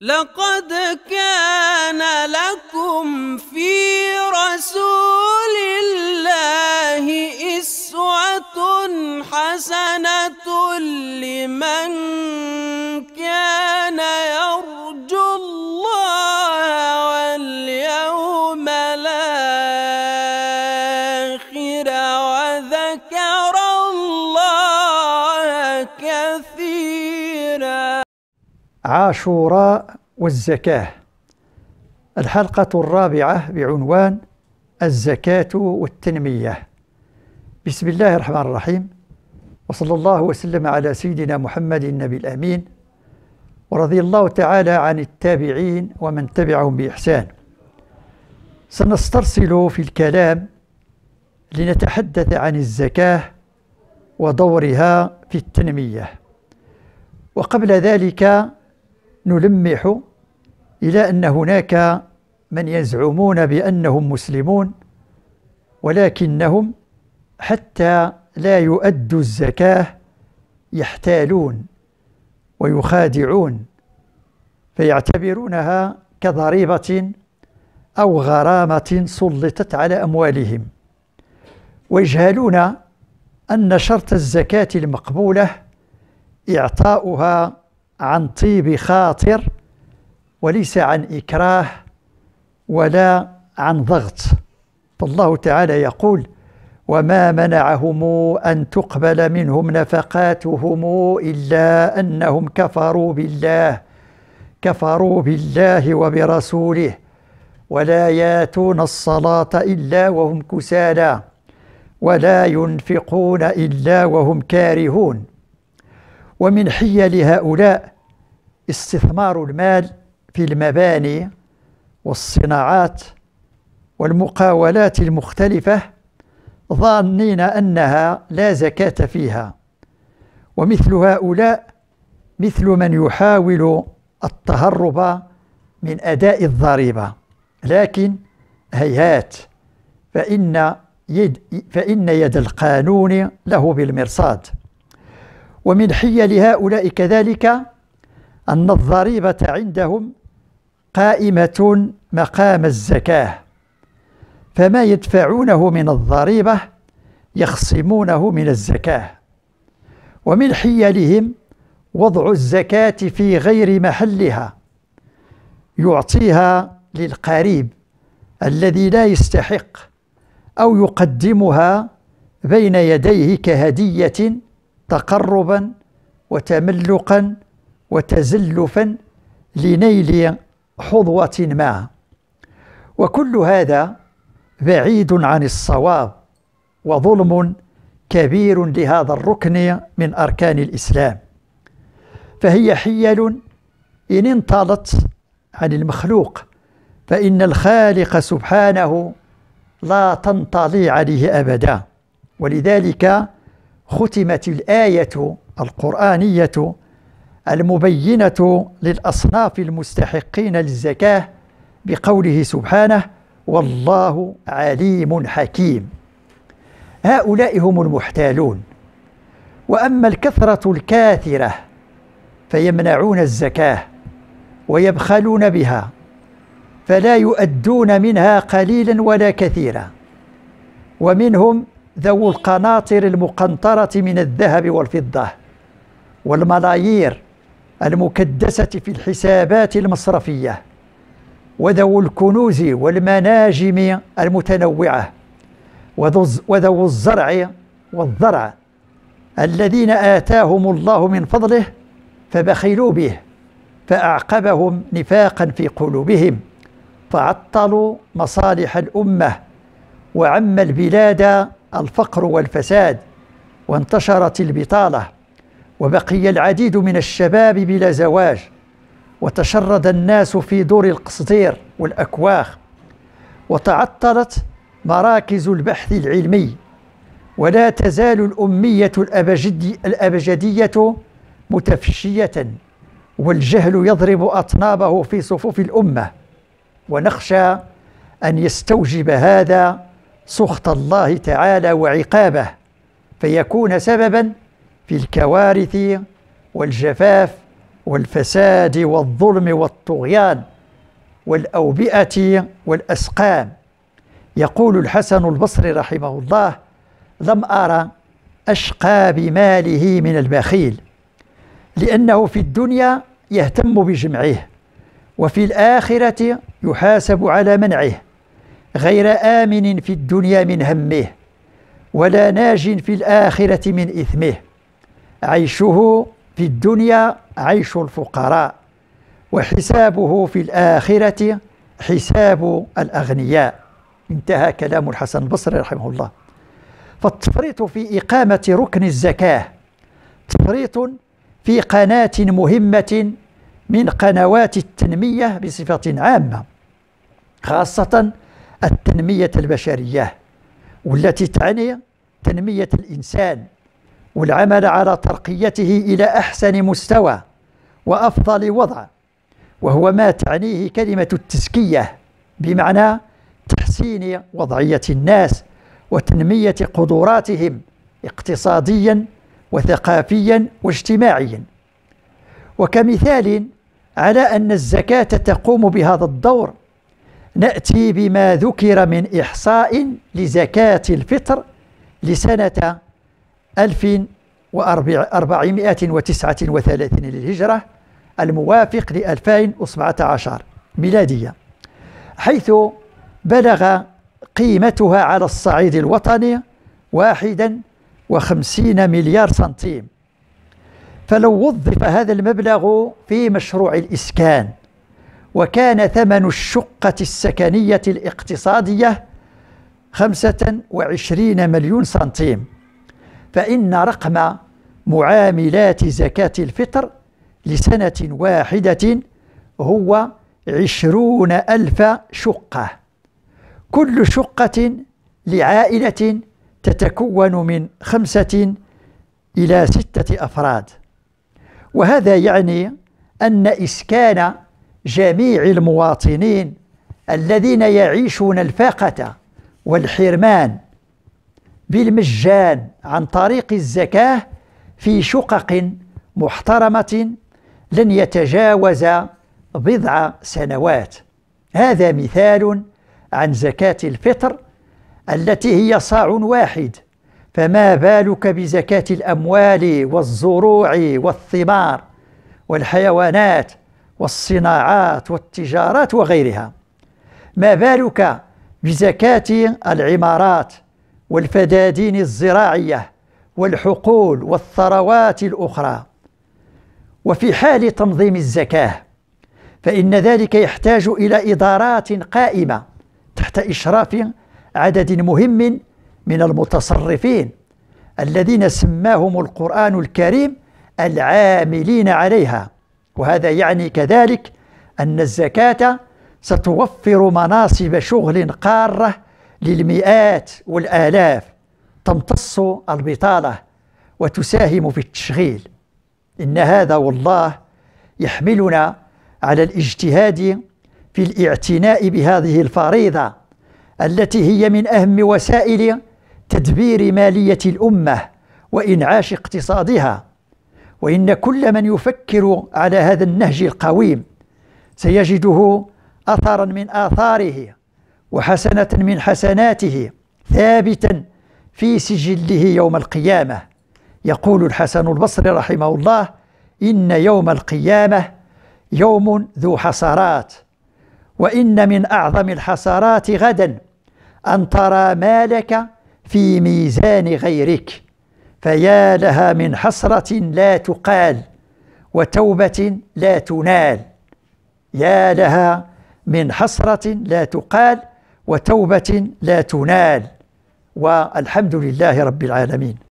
لقد كان لكم في رسول الله إسوة حسنة لمن عاشوراء والزكاة. الحلقة الرابعة بعنوان الزكاة والتنمية. بسم الله الرحمن الرحيم. وصلى الله وسلم على سيدنا محمد النبي الأمين. ورضي الله تعالى عن التابعين ومن تبعهم بإحسان. سنسترسل في الكلام لنتحدث عن الزكاة ودورها في التنمية. وقبل ذلك نلمح إلى أن هناك من يزعمون بأنهم مسلمون ولكنهم حتى لا يؤدوا الزكاة يحتالون ويخادعون فيعتبرونها كضريبة أو غرامة سلطت على أموالهم. ويجهلون أن شرط الزكاة المقبولة إعطاؤها عن طيب خاطر وليس عن إكراه ولا عن ضغط. فالله تعالى يقول وما منعهم أن تقبل منهم نفقاتهم إلا أنهم كفروا بالله كفروا بالله وبرسوله ولا ياتون الصلاة إلا وهم كسالى ولا ينفقون إلا وهم كارهون. ومن حيل هؤلاء استثمار المال في المباني والصناعات والمقاولات المختلفة ظانين أنها لا زكاة فيها. ومثل هؤلاء مثل من يحاول التهرب من أداء الضريبة. لكن هيهات فإن يد, فإن يد القانون له بالمرصاد. ومن حيل هؤلاء كذلك أن الضريبة عندهم قائمة مقام الزكاة فما يدفعونه من الضريبة يخصمونه من الزكاة. ومن حيلهم وضع الزكاة في غير محلها يعطيها للقريب الذي لا يستحق أو يقدمها بين يديه كهدية تقربا وتملقا وتزلفا لنيل حظوة ما. وكل هذا بعيد عن الصواب وظلم كبير لهذا الركن من أركان الإسلام. فهي حيل إن انطلت عن المخلوق فإن الخالق سبحانه لا تنطلي عليه أبدا. ولذلك ختمت الآية القرآنية المبينة للأصناف المستحقين للزكاة بقوله سبحانه والله عليم حكيم هؤلاء هم المحتالون. وأما الكثرة الكاثرة فيمنعون الزكاة ويبخلون بها فلا يؤدون منها قليلا ولا كثيرا. ومنهم ذو القناطر المقنطرة من الذهب والفضة والملايير المكدسة في الحسابات المصرفية وذو الكنوز والمناجم المتنوعة وذو الزرع والضرع الذين آتاهم الله من فضله فبخلوا به فأعقبهم نفاقا في قلوبهم فعطلوا مصالح الأمة وعم البلاد الفقر والفساد وانتشرت البطالة وبقي العديد من الشباب بلا زواج وتشرد الناس في دور القصدير والأكواخ وتعطلت مراكز البحث العلمي ولا تزال الأمية الأبجدي الأبجدية متفشية والجهل يضرب أطنابه في صفوف الأمة ونخشى أن يستوجب هذا سخط الله تعالى وعقابه فيكون سببا في الكوارث والجفاف والفساد والظلم والطغيان والأوبئة والأسقام. يقول الحسن البصري رحمه الله لم أرى أشقى بماله من البخيل لأنه في الدنيا يهتم بجمعه وفي الآخرة يحاسب على منعه. غير آمن في الدنيا من همه ولا ناج في الآخرة من إثمه. عيشه في الدنيا عيش الفقراء وحسابه في الآخرة حساب الأغنياء. انتهى كلام الحسن البصري رحمه الله. فالتفريط في إقامة ركن الزكاة تفريط في قناة مهمة من قنوات التنمية بصفة عامة خاصة التنمية البشرية والتي تعني تنمية الإنسان والعمل على ترقيته إلى أحسن مستوى وأفضل وضع وهو ما تعنيه كلمة التزكية بمعنى تحسين وضعية الناس وتنمية قدراتهم اقتصاديا وثقافيا واجتماعيا. وكمثال على أن الزكاة تقوم بهذا الدور نأتي بما ذكر من إحصاء لزكاة الفطر لسنة 1439 للهجرة الموافق ل 2017 ميلادية حيث بلغ قيمتها على الصعيد الوطني واحدا وخمسين مليار سنتيم. فلو وظف هذا المبلغ في مشروع الإسكان وكان ثمن الشقة السكنية الاقتصادية خمسة وعشرين مليون سنتيم. فإن رقم معاملات زكاة الفطر لسنة واحدة هو عشرون ألف شقة. كل شقة لعائلة تتكون من خمسة إلى ستة أفراد. وهذا يعني أن إسكان جميع المواطنين الذين يعيشون الفاقة والحرمان بالمجان عن طريق الزكاة في شقق محترمة لن يتجاوز بضع سنوات. هذا مثال عن زكاة الفطر التي هي صاع واحد. فما بالك بزكاة الأموال والزروع والثمار والحيوانات والصناعات والتجارات وغيرها. ما بالك بزكاة العمارات والفدادين الزراعية والحقول والثروات الأخرى؟ وفي حال تنظيم الزكاة فإن ذلك يحتاج إلى إدارات قائمة تحت إشراف عدد مهم من المتصرفين الذين سماهم القرآن الكريم العاملين عليها. وهذا يعني كذلك أن الزكاة ستوفر مناصب شغل قارة للمئات والآلاف تمتص البطالة وتساهم في التشغيل. إن هذا والله يحملنا على الاجتهاد في الاعتناء بهذه الفريضة التي هي من أهم وسائل تدبير مالية الأمة وإنعاش اقتصادها. وإن كل من يفكر على هذا النهج القويم سيجده أثرا من آثاره وحسنة من حسناته ثابتا في سجله يوم القيامة. يقول الحسن البصري رحمه الله إن يوم القيامة يوم ذو حسرات وإن من أعظم الحسرات غدا أن ترى مالك في ميزان غيرك. فيا لها من حسرة لا تقال وتوبة لا تنال. يا لها من حسرة لا تقال وتوبة لا تنال. والحمد لله رب العالمين.